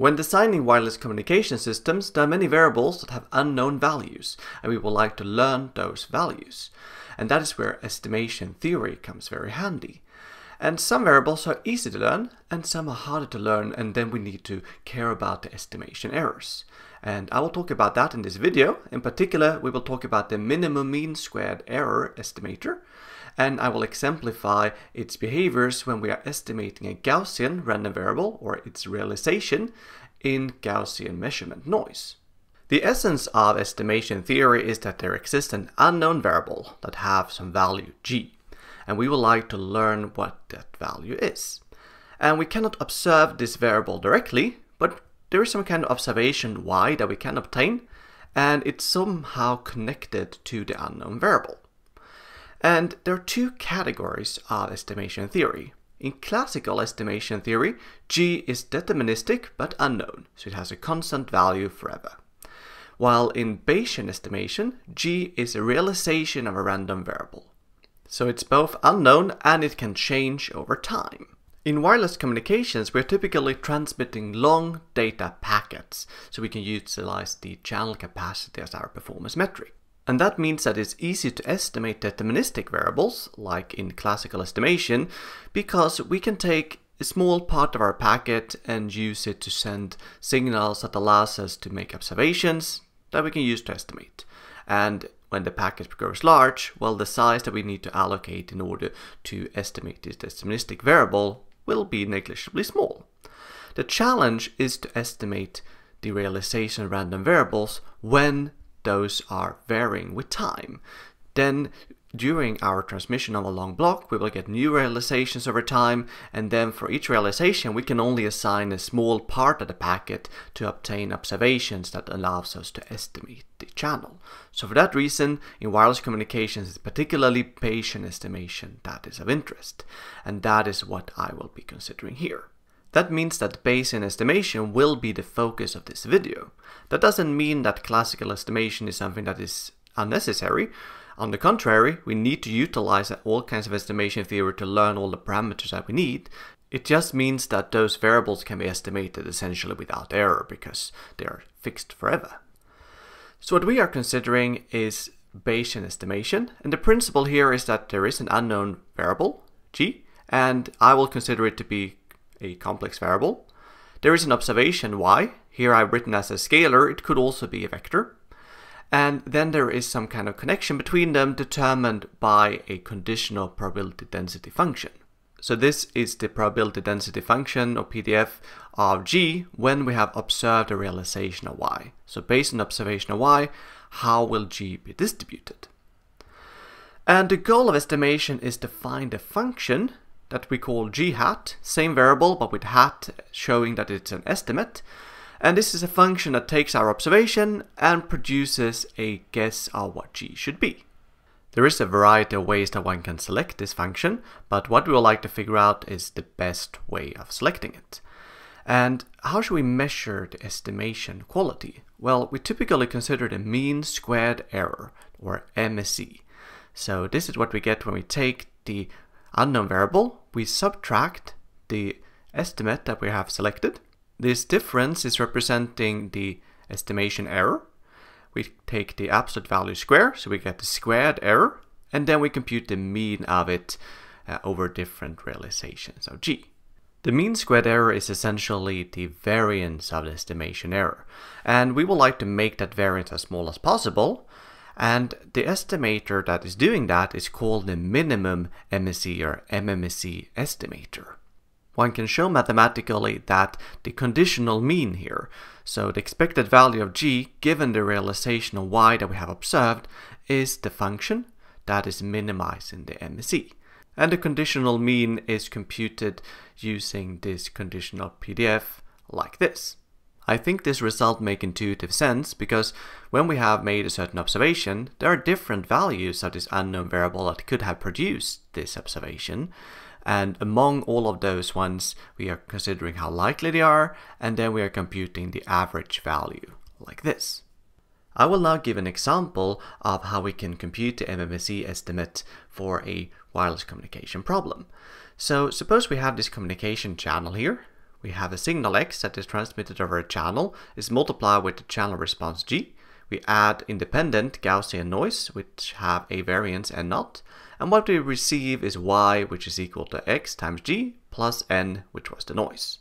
When designing wireless communication systems, there are many variables that have unknown values, and we would like to learn those values. And that is where estimation theory comes very handy. And some variables are easy to learn, and some are harder to learn, and then we need to care about the estimation errors. And I will talk about that in this video. In particular, we will talk about the minimum mean squared error estimator, and I will exemplify its behaviors when we are estimating a Gaussian random variable or its realization in Gaussian measurement noise. The essence of estimation theory is that there exists an unknown variable that have some value g, and we would like to learn what that value is. And we cannot observe this variable directly, but there is some kind of observation y that we can obtain, and it's somehow connected to the unknown variable. And there are two categories of estimation theory. In classical estimation theory, g is deterministic but unknown, so it has a constant value forever. While in Bayesian estimation, g is a realization of a random variable. So it's both unknown and it can change over time. In wireless communications, we're typically transmitting long data packets, so we can utilize the channel capacity as our performance metric. And that means that it's easy to estimate deterministic variables, like in classical estimation, because we can take a small part of our packet and use it to send signals that allows us to make observations that we can use to estimate. And when the packet grows large, well, the size that we need to allocate in order to estimate this deterministic variable will be negligibly small. The challenge is to estimate the realization of random variables when those are varying with time. Then during our transmission of a long block, we will get new realizations over time, and then for each realization, we can only assign a small part of the packet to obtain observations that allows us to estimate the channel. So for that reason, in wireless communications, it's particularly Bayesian estimation that is of interest, and that is what I will be considering here. That means that Bayesian estimation will be the focus of this video. That doesn't mean that classical estimation is something that is unnecessary. On the contrary, we need to utilize all kinds of estimation theory to learn all the parameters that we need. It just means that those variables can be estimated essentially without error because they are fixed forever. So what we are considering is Bayesian estimation, and the principle here is that there is an unknown variable, g, and I will consider it to be a complex variable. There is an observation y, here I've written as a scalar, it could also be a vector. And then there is some kind of connection between them determined by a conditional probability density function. So this is the probability density function or PDF of g when we have observed a realization of y. So based on observation of y, how will g be distributed? And the goal of estimation is to find a function that we call g hat, same variable but with hat showing that it's an estimate. And this is a function that takes our observation and produces a guess of what g should be. There is a variety of ways that one can select this function, but what we would like to figure out is the best way of selecting it. And how should we measure the estimation quality? Well, we typically consider the mean squared error, or MSE. So this is what we get when we take the unknown variable, we subtract the estimate that we have selected. This difference is representing the estimation error. We take the absolute value square, so we get the squared error, and then we compute the mean of it uh, over different realizations of g. The mean squared error is essentially the variance of the estimation error, and we would like to make that variance as small as possible, and the estimator that is doing that is called the minimum MSE or MMSE estimator. One can show mathematically that the conditional mean here, so the expected value of g given the realization of y that we have observed, is the function that is minimizing the MSE. And the conditional mean is computed using this conditional PDF like this. I think this result make intuitive sense because when we have made a certain observation, there are different values of this unknown variable that could have produced this observation. And among all of those ones, we are considering how likely they are, and then we are computing the average value, like this. I will now give an example of how we can compute the MMSE estimate for a wireless communication problem. So suppose we have this communication channel here, we have a signal x that is transmitted over a channel, is multiplied with the channel response g. We add independent Gaussian noise, which have a variance n naught, and what we receive is y, which is equal to x times g, plus n, which was the noise.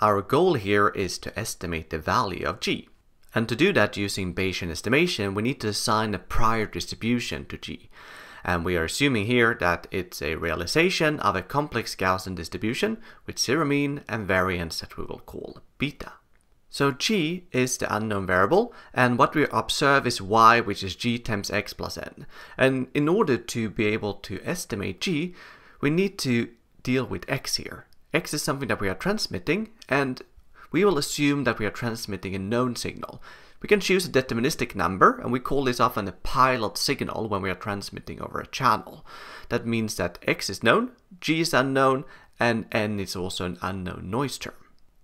Our goal here is to estimate the value of g. And to do that using Bayesian estimation, we need to assign a prior distribution to g. And we are assuming here that it's a realization of a complex Gaussian distribution with zero mean and variance that we will call beta. So g is the unknown variable, and what we observe is y, which is g times x plus n. And in order to be able to estimate g, we need to deal with x here. x is something that we are transmitting, and we will assume that we are transmitting a known signal. We can choose a deterministic number, and we call this often a pilot signal when we are transmitting over a channel. That means that x is known, g is unknown, and n is also an unknown noise term.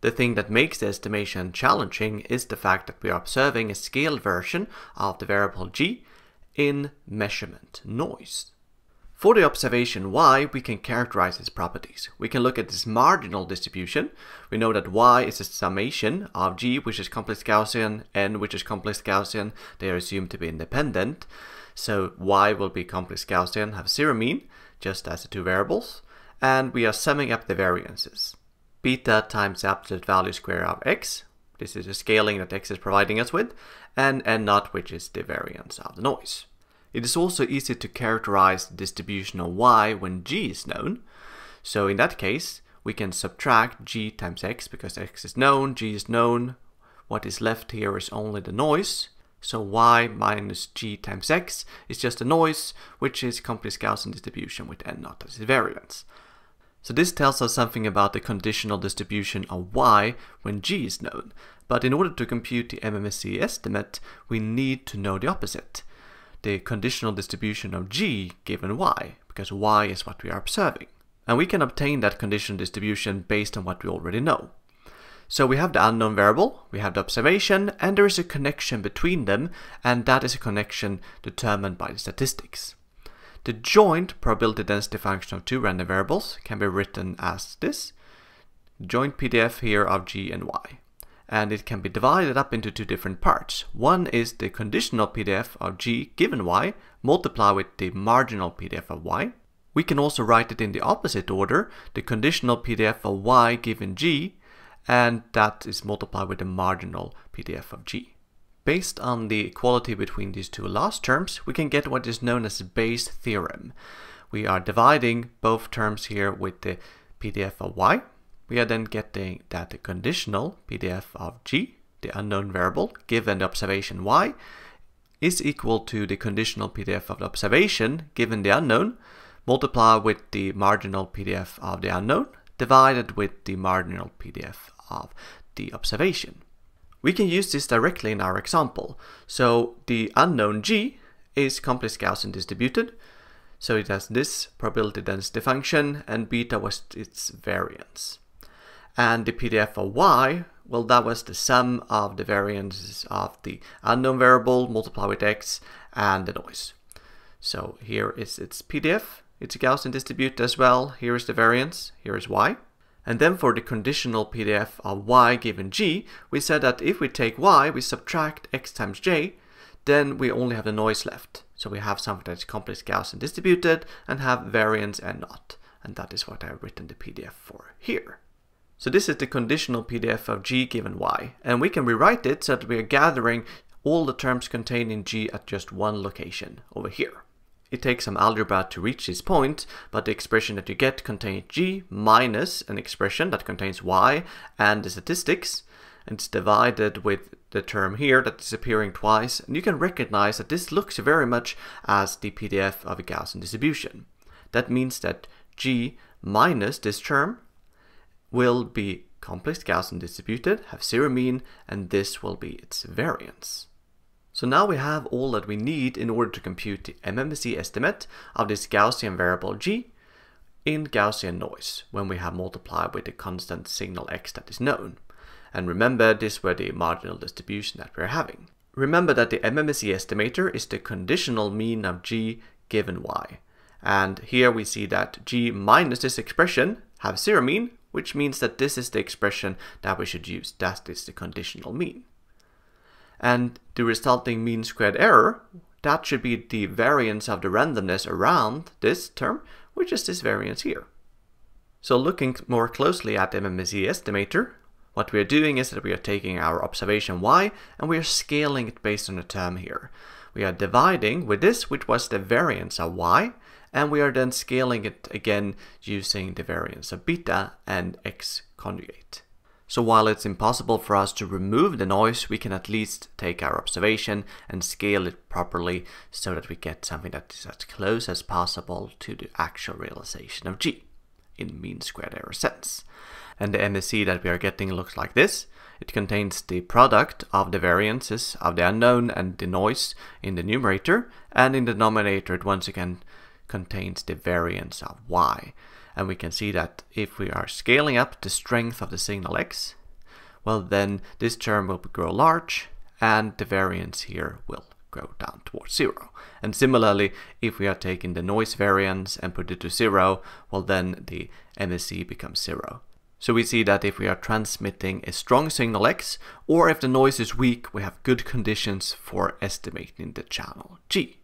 The thing that makes the estimation challenging is the fact that we are observing a scaled version of the variable g in measurement noise. For the observation y, we can characterize its properties. We can look at this marginal distribution. We know that y is a summation of g, which is complex Gaussian, n, which is complex Gaussian. They are assumed to be independent. So y will be complex Gaussian, have zero mean, just as the two variables. And we are summing up the variances. Beta times absolute value square of x. This is the scaling that x is providing us with. And n naught, which is the variance of the noise. It is also easy to characterize the distribution of y when g is known. So in that case, we can subtract g times x because x is known, g is known. What is left here is only the noise. So y minus g times x is just a noise, which is complex Gaussian distribution with n naught as its variance. So this tells us something about the conditional distribution of y when g is known. But in order to compute the MMSE estimate, we need to know the opposite the conditional distribution of g given y, because y is what we are observing. And we can obtain that conditional distribution based on what we already know. So we have the unknown variable, we have the observation, and there is a connection between them, and that is a connection determined by the statistics. The joint probability density function of two random variables can be written as this. Joint PDF here of g and y and it can be divided up into two different parts. One is the conditional PDF of g given y, multiplied with the marginal PDF of y. We can also write it in the opposite order, the conditional PDF of y given g, and that is multiplied with the marginal PDF of g. Based on the equality between these two last terms, we can get what is known as Bayes' theorem. We are dividing both terms here with the PDF of y, we are then getting that the conditional PDF of g, the unknown variable, given the observation y, is equal to the conditional PDF of the observation, given the unknown, multiplied with the marginal PDF of the unknown, divided with the marginal PDF of the observation. We can use this directly in our example. So the unknown g is complex Gaussian distributed, so it has this probability density function, and beta was its variance. And the PDF of y, well, that was the sum of the variances of the unknown variable multiplied with x and the noise. So here is its PDF. It's a Gaussian distributed as well. Here is the variance. Here is y. And then for the conditional PDF of y given g, we said that if we take y, we subtract x times j, then we only have the noise left. So we have something that's complex Gaussian distributed and have variance n naught. And that is what I've written the PDF for here. So this is the conditional PDF of g given y, and we can rewrite it so that we are gathering all the terms contained in g at just one location, over here. It takes some algebra to reach this point, but the expression that you get contains g minus an expression that contains y and the statistics, and it's divided with the term here that is appearing twice, and you can recognize that this looks very much as the PDF of a Gaussian distribution. That means that g minus this term will be complex Gaussian distributed, have zero mean, and this will be its variance. So now we have all that we need in order to compute the MMSE estimate of this Gaussian variable g in Gaussian noise when we have multiplied with the constant signal x that is known. And remember, this were the marginal distribution that we're having. Remember that the MMSE estimator is the conditional mean of g given y. And here we see that g minus this expression have zero mean, which means that this is the expression that we should use. That is the conditional mean. And the resulting mean squared error, that should be the variance of the randomness around this term, which is this variance here. So looking more closely at the MMSE estimator, what we are doing is that we are taking our observation y and we are scaling it based on the term here. We are dividing with this, which was the variance of y, and we are then scaling it again using the variance of beta and x conjugate. So while it's impossible for us to remove the noise, we can at least take our observation and scale it properly so that we get something that is as close as possible to the actual realization of g in mean squared error sense. And the MSE that we are getting looks like this. It contains the product of the variances of the unknown and the noise in the numerator, and in the denominator it once again contains the variance of y. And we can see that if we are scaling up the strength of the signal x, well then this term will grow large and the variance here will go down towards zero. And similarly, if we are taking the noise variance and put it to zero, well then the MSE becomes zero. So we see that if we are transmitting a strong signal X, or if the noise is weak, we have good conditions for estimating the channel G.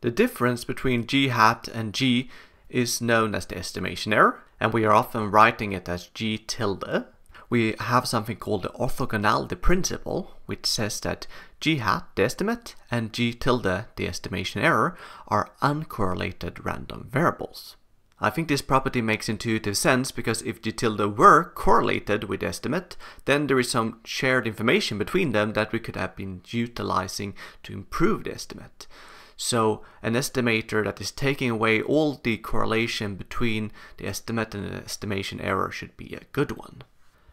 The difference between G hat and G is known as the estimation error, and we are often writing it as G tilde. We have something called the orthogonality principle, which says that G hat, the estimate, and G tilde, the estimation error, are uncorrelated random variables. I think this property makes intuitive sense because if G tilde were correlated with the estimate, then there is some shared information between them that we could have been utilizing to improve the estimate. So an estimator that is taking away all the correlation between the estimate and the estimation error should be a good one.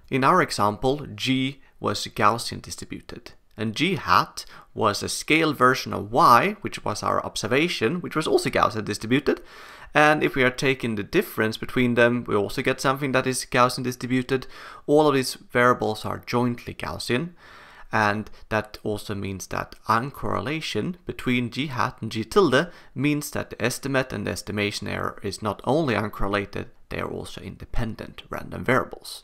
In our example, G was Gaussian distributed and g hat was a scaled version of y, which was our observation, which was also Gaussian distributed. And if we are taking the difference between them, we also get something that is Gaussian distributed. All of these variables are jointly Gaussian. And that also means that uncorrelation between g hat and g tilde means that the estimate and the estimation error is not only uncorrelated, they are also independent random variables.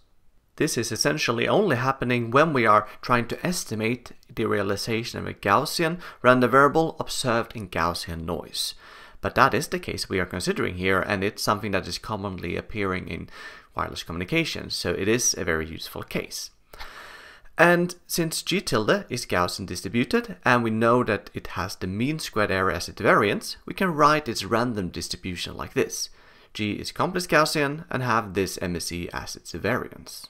This is essentially only happening when we are trying to estimate the realization of a Gaussian random variable observed in Gaussian noise. But that is the case we are considering here, and it's something that is commonly appearing in wireless communication, so it is a very useful case. And since g tilde is Gaussian distributed, and we know that it has the mean squared error as its variance, we can write its random distribution like this. g is complex Gaussian and have this MSE as its variance.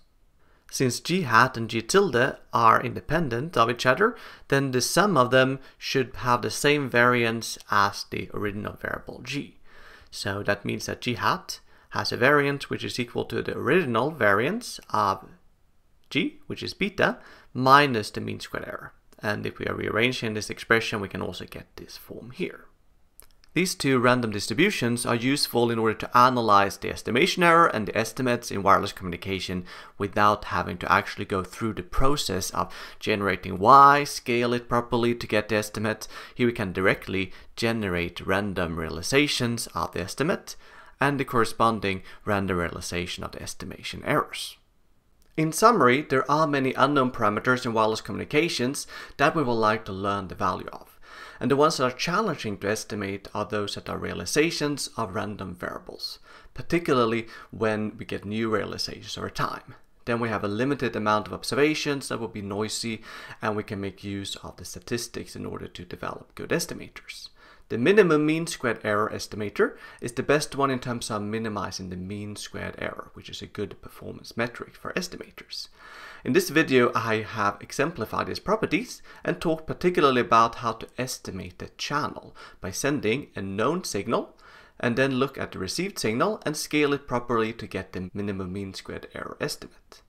Since g hat and g tilde are independent of each other, then the sum of them should have the same variance as the original variable g. So that means that g hat has a variance which is equal to the original variance of g, which is beta, minus the mean squared error. And if we are rearranging this expression, we can also get this form here. These two random distributions are useful in order to analyze the estimation error and the estimates in wireless communication without having to actually go through the process of generating y, scale it properly to get the estimate. Here we can directly generate random realizations of the estimate and the corresponding random realization of the estimation errors. In summary, there are many unknown parameters in wireless communications that we would like to learn the value of and the ones that are challenging to estimate are those that are realizations of random variables, particularly when we get new realizations over time. Then we have a limited amount of observations that will be noisy, and we can make use of the statistics in order to develop good estimators. The minimum mean squared error estimator is the best one in terms of minimizing the mean squared error, which is a good performance metric for estimators. In this video I have exemplified its properties and talked particularly about how to estimate the channel by sending a known signal and then look at the received signal and scale it properly to get the minimum mean squared error estimate.